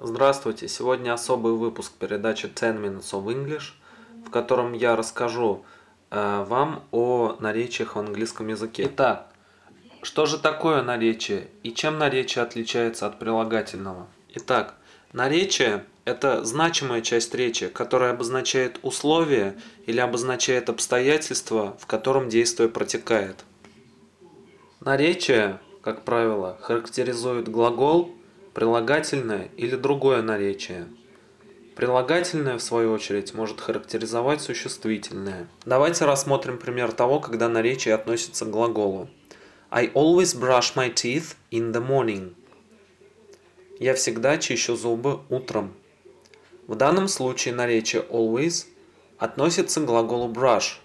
Здравствуйте! Сегодня особый выпуск передачи 10 Minutes of English, в котором я расскажу э, вам о наречиях в английском языке. Итак, что же такое наречие и чем наречие отличается от прилагательного? Итак, наречие – это значимая часть речи, которая обозначает условие или обозначает обстоятельство, в котором действие протекает. Наречие, как правило, характеризует глагол – прилагательное или другое наречие. Прилагательное, в свою очередь, может характеризовать существительное. Давайте рассмотрим пример того, когда наречие относится к глаголу. I always brush my teeth in the morning. Я всегда чищу зубы утром. В данном случае наречие always относится к глаголу brush.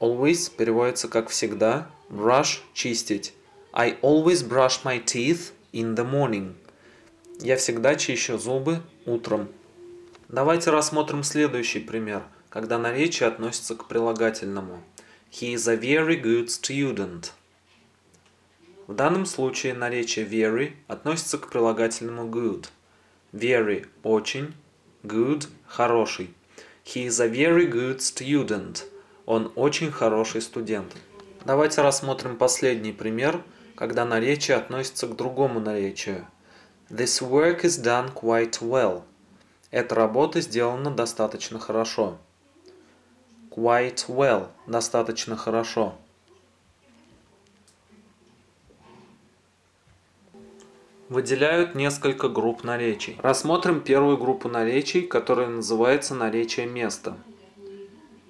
Always переводится как всегда, brush – чистить. I always brush my teeth in the morning. Я всегда чищу зубы утром. Давайте рассмотрим следующий пример, когда наречие относится к прилагательному. He is a very good student. В данном случае наречие very относится к прилагательному good. Very – очень, good – хороший. He is a very good student. Он очень хороший студент. Давайте рассмотрим последний пример – когда наречие относится к другому наречию. This work is done quite well. Эта работа сделана достаточно хорошо. Quite well – достаточно хорошо. Выделяют несколько групп наречий. Рассмотрим первую группу наречий, которая называется наречие места.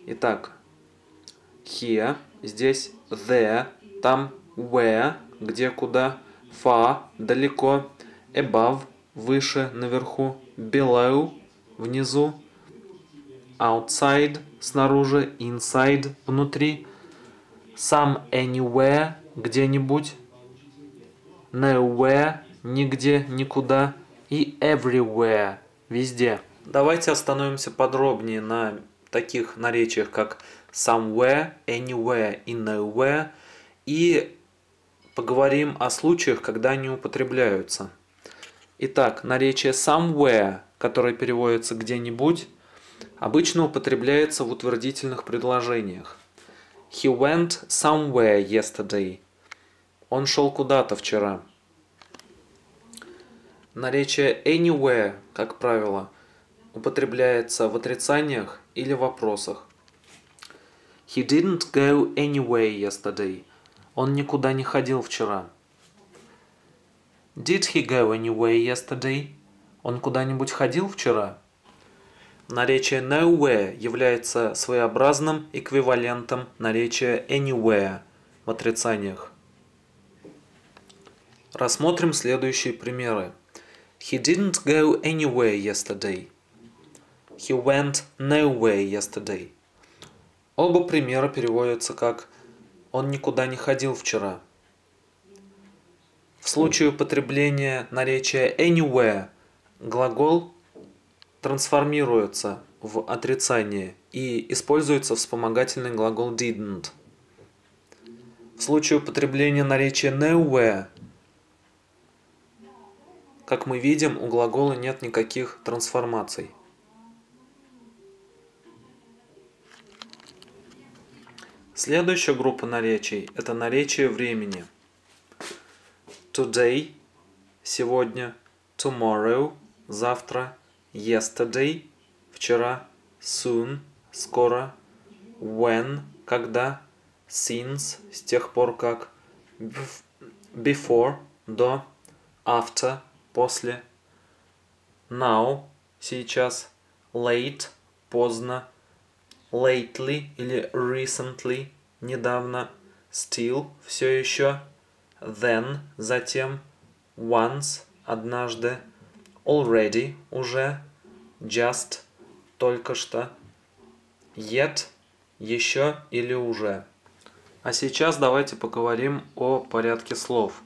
Итак, here, здесь there, там where, где куда, far – далеко, above – выше, наверху, below – внизу, outside – снаружи, inside – внутри, some anywhere – где-нибудь, nowhere – нигде, никуда и everywhere – везде. Давайте остановимся подробнее на таких наречиях, как somewhere, anywhere и nowhere, и поговорим о случаях, когда они употребляются. Итак, наречие somewhere, которое переводится где-нибудь, обычно употребляется в утвердительных предложениях. He went somewhere yesterday. Он шел куда-то вчера. Наречие anywhere, как правило, употребляется в отрицаниях или вопросах. He didn't go anywhere yesterday. Он никуда не ходил вчера. Did he go anywhere yesterday? Он куда-нибудь ходил вчера? Наречие nowhere является своеобразным эквивалентом наречия anywhere в отрицаниях. Рассмотрим следующие примеры. He didn't go anywhere yesterday. He went nowhere yesterday. Оба примера переводятся как он никуда не ходил вчера. В случае употребления наречия anywhere глагол трансформируется в отрицание и используется вспомогательный глагол didn't. В случае употребления наречия nowhere, как мы видим, у глагола нет никаких трансформаций. Следующая группа наречий – это наречие времени. Today – сегодня, tomorrow – завтра, yesterday – вчера, soon – скоро, when – когда, since – с тех пор как, before – до, after – после, now – сейчас, late – поздно, lately или recently – недавно, still – все еще, then – затем, once – однажды, already – уже, just – только что, yet – еще или уже. А сейчас давайте поговорим о порядке слов.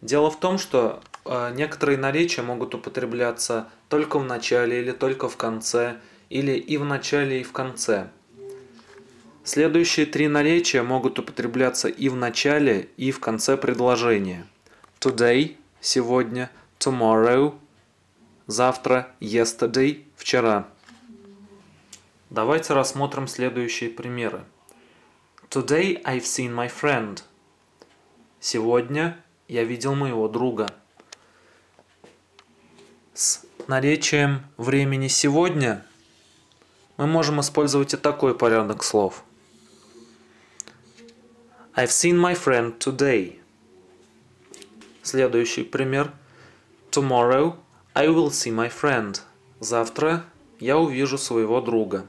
Дело в том, что э, некоторые наречия могут употребляться только в начале или только в конце – или и в начале, и в конце. Следующие три наречия могут употребляться и в начале, и в конце предложения. Today – сегодня. Tomorrow – завтра. Yesterday – вчера. Давайте рассмотрим следующие примеры. Today I've seen my friend. Сегодня я видел моего друга. С наречием времени сегодня мы можем использовать и такой порядок слов. I've seen my friend today. Следующий пример. Tomorrow I will see my friend. Завтра я увижу своего друга.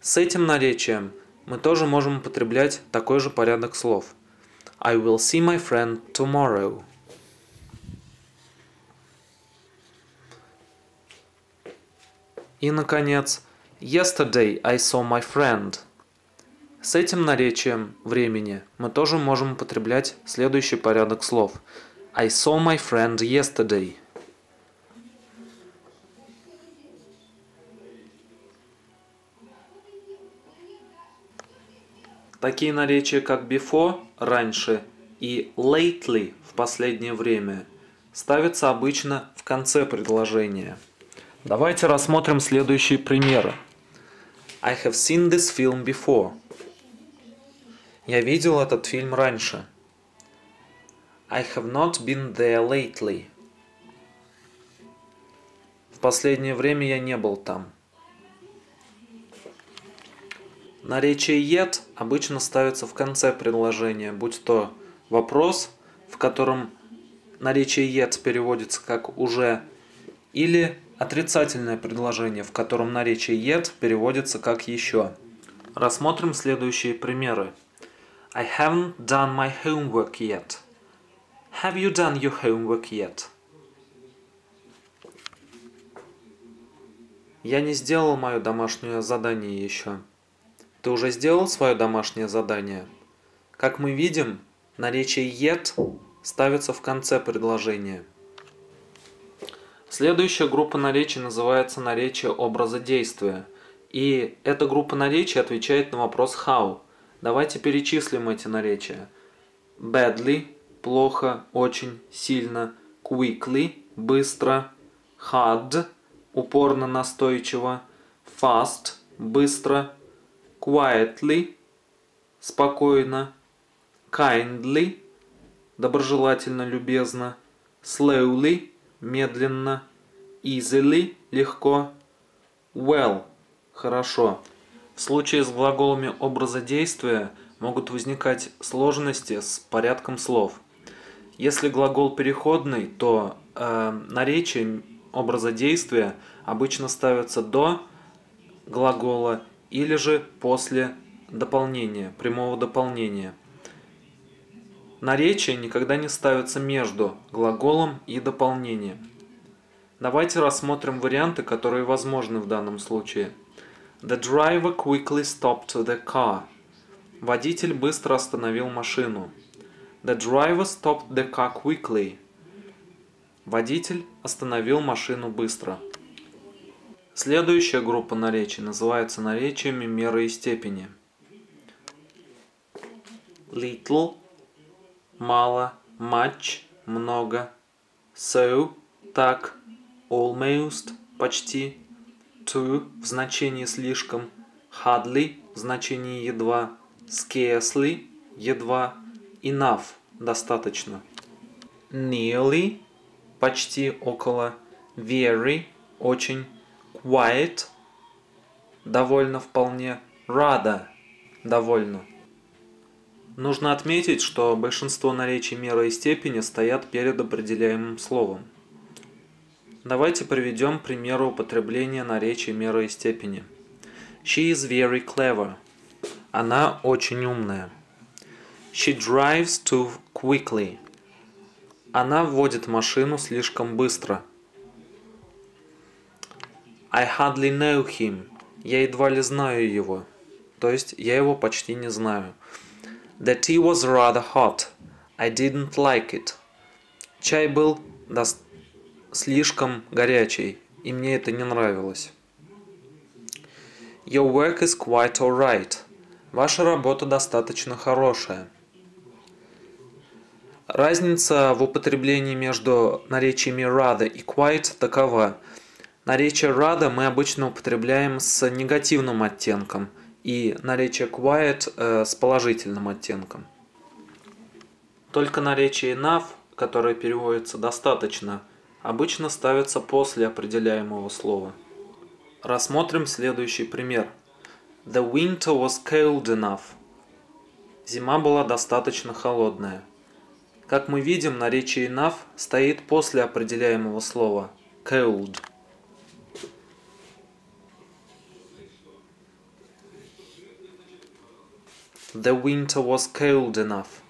С этим наречием мы тоже можем употреблять такой же порядок слов. I will see my friend tomorrow. И, наконец, Yesterday I saw my friend. С этим наречием времени мы тоже можем употреблять следующий порядок слов. I saw my friend yesterday. Такие наречия, как before – раньше и lately – в последнее время, ставятся обычно в конце предложения. Давайте рассмотрим следующие примеры. I have seen this film before. Я видел этот фильм раньше. I have not been there lately. В последнее время я не был там. Наречие yet обычно ставится в конце предложения, будь то вопрос, в котором наречие yet переводится как уже, или Отрицательное предложение, в котором наречие yet переводится как еще. Рассмотрим следующие примеры. I haven't done my homework yet. Have you done your homework yet? Я не сделал мое домашнее задание еще. Ты уже сделал свое домашнее задание? Как мы видим, наречие yet ставится в конце предложения. Следующая группа наречий называется наречие образа действия. И эта группа наречий отвечает на вопрос how. Давайте перечислим эти наречия. Badly – плохо, очень, сильно. Quickly – быстро. Hard – упорно, настойчиво. Fast – быстро. Quietly – спокойно. Kindly – доброжелательно, любезно. Slowly – медленно, easily – легко, well – хорошо. В случае с глаголами образа действия могут возникать сложности с порядком слов. Если глагол переходный, то э, наречие образа действия обычно ставится до глагола или же после дополнения, прямого дополнения. Наречие никогда не ставится между глаголом и дополнением. Давайте рассмотрим варианты, которые возможны в данном случае. The driver quickly stopped the car. Водитель быстро остановил машину. The driver stopped the car quickly. Водитель остановил машину быстро. Следующая группа наречий называется наречиями меры и степени. Little мало, much, много, so, так, almost, почти, too в значении слишком, hardly в значении едва, scarcely, едва, enough, достаточно. Nearly, почти, около, very, очень, quite, довольно вполне, rather, довольно. Нужно отметить, что большинство наречий меры и степени стоят перед определяемым словом. Давайте приведем примеры употребления наречий меры и степени. She is very clever. Она очень умная. She drives too quickly. Она вводит машину слишком быстро. I hardly know him. Я едва ли знаю его. То есть я его почти не знаю. The tea was rather hot. I didn't like it. Чай был слишком горячий, и мне это не нравилось. Your work is quite alright. Ваша работа достаточно хорошая. Разница в употреблении между наречиями rather и quite такова. Наречие rather мы обычно употребляем с негативным оттенком, и наречие quiet э, с положительным оттенком. Только наречие enough, которое переводится достаточно, обычно ставится после определяемого слова. Рассмотрим следующий пример. The winter was cold enough. Зима была достаточно холодная. Как мы видим, наречие enough стоит после определяемого слова cold. The winter was cold enough.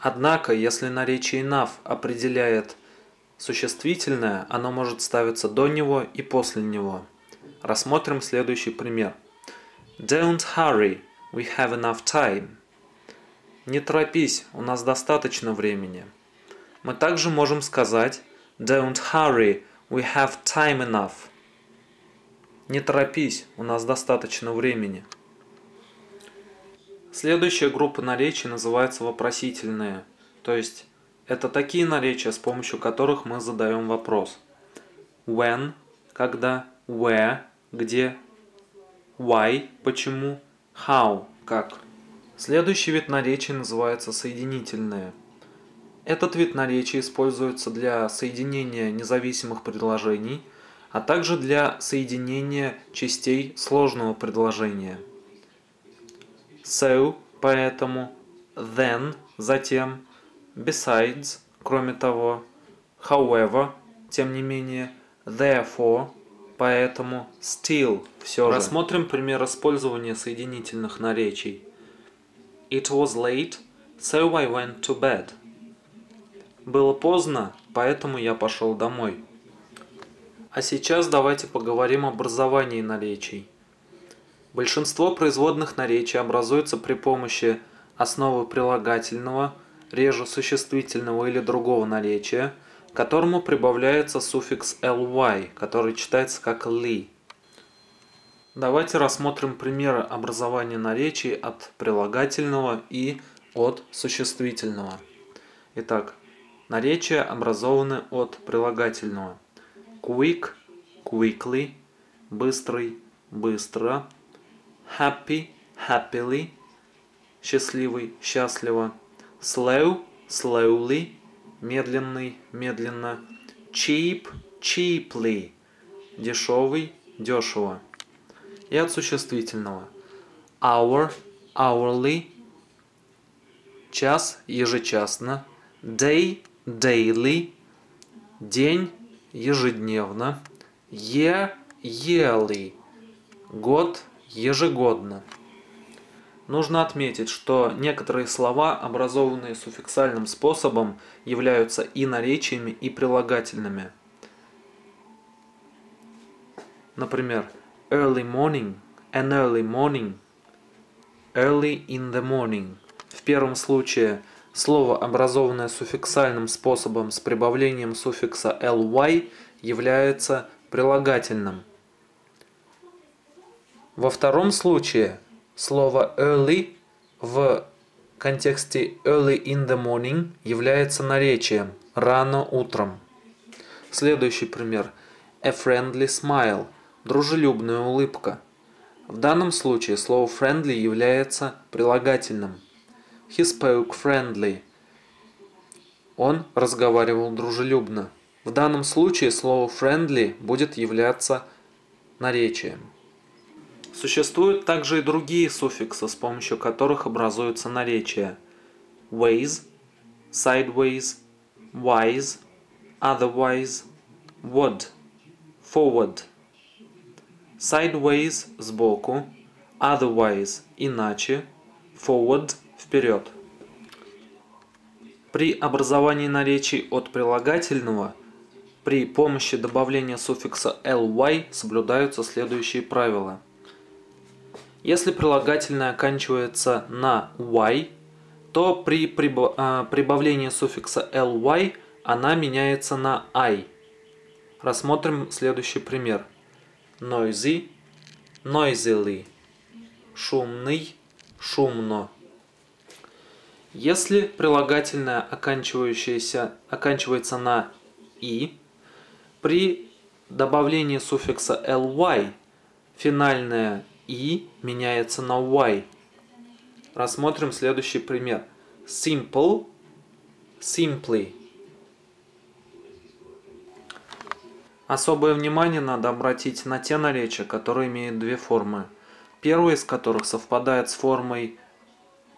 Однако, если наречие enough определяет существительное, оно может ставиться до него и после него. Рассмотрим следующий пример. Don't hurry, we have enough time. Не торопись, у нас достаточно времени. Мы также можем сказать Don't hurry, we have time enough. Не торопись, у нас достаточно времени. Следующая группа наречий называется вопросительные, то есть это такие наречия, с помощью которых мы задаем вопрос. When – когда, where – где, why – почему, how – как. Следующий вид наречий называется соединительные. Этот вид наречий используется для соединения независимых предложений, а также для соединения частей сложного предложения. So, поэтому, then, затем, besides, кроме того, however, тем не менее, therefore, поэтому, still, все же. Рассмотрим пример использования соединительных наречий. It was late, so I went to bed. Было поздно, поэтому я пошел домой. А сейчас давайте поговорим об образовании наречий. Большинство производных наречий образуется при помощи основы прилагательного, реже существительного или другого наречия, к которому прибавляется суффикс ly, который читается как li. Давайте рассмотрим примеры образования наречий от прилагательного и от существительного. Итак, наречия образованы от прилагательного. Quick – quickly, быстрый – быстро, happy – happily, счастливый – счастливо, slow – slowly, медленный – медленно, cheap – cheaply, дешевый – дешево и от существительного. Hour, hourly, час, ежечасно, day, daily, день, ежедневно, year, yearly, год, ежегодно. Нужно отметить, что некоторые слова, образованные суффиксальным способом, являются и наречиями, и прилагательными. Например, early morning, an early morning, early in the morning. В первом случае слово, образованное суффиксальным способом с прибавлением суффикса ly, является прилагательным. Во втором случае слово early в контексте early in the morning является наречием рано утром. Следующий пример. A friendly smile – дружелюбная улыбка. В данном случае слово friendly является прилагательным. He spoke friendly. Он разговаривал дружелюбно. В данном случае слово friendly будет являться наречием. Существуют также и другие суффиксы, с помощью которых образуются наречия. Ways, sideways, wise, otherwise, would, forward – sideways – сбоку, otherwise – иначе, forward – вперед. При образовании наречий от прилагательного при помощи добавления суффикса ly соблюдаются следующие правила. Если прилагательное оканчивается на y, то при а, прибавлении суффикса ly она меняется на i. Рассмотрим следующий пример – noisy, noisily, шумный, шумно. Если прилагательное оканчивающееся, оканчивается на «и», при добавлении суффикса ly финальное «и» меняется на «y». Рассмотрим следующий пример. Simple, simply. Особое внимание надо обратить на те наречия, которые имеют две формы. Первая из которых совпадает с формой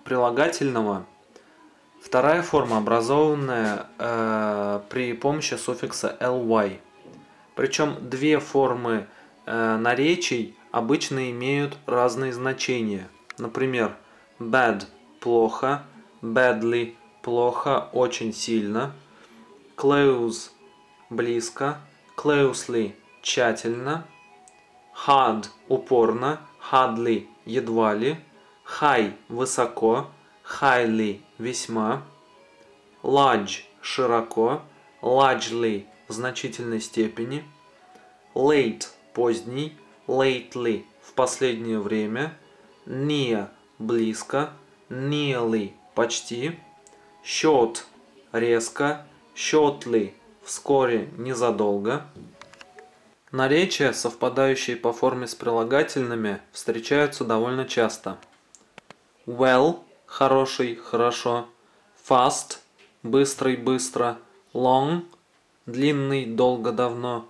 прилагательного. Вторая форма образованная э, при помощи суффикса ly. Причем две формы э, наречий обычно имеют разные значения. Например, bad – плохо, badly – плохо, очень сильно, close – близко, closely – тщательно, hard – упорно, hardly – едва ли, high – высоко, highly – весьма, large – широко, largely – в значительной степени, late – поздний, lately – в последнее время, near – близко, nearly – почти, short – резко, shortly – вскоре, незадолго. Наречия, совпадающие по форме с прилагательными, встречаются довольно часто. Well – хороший, хорошо, fast – быстрый, быстро, long – длинный, долго, давно,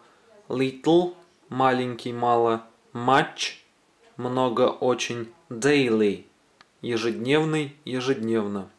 little – маленький, мало, much – много, очень, daily – ежедневный, ежедневно.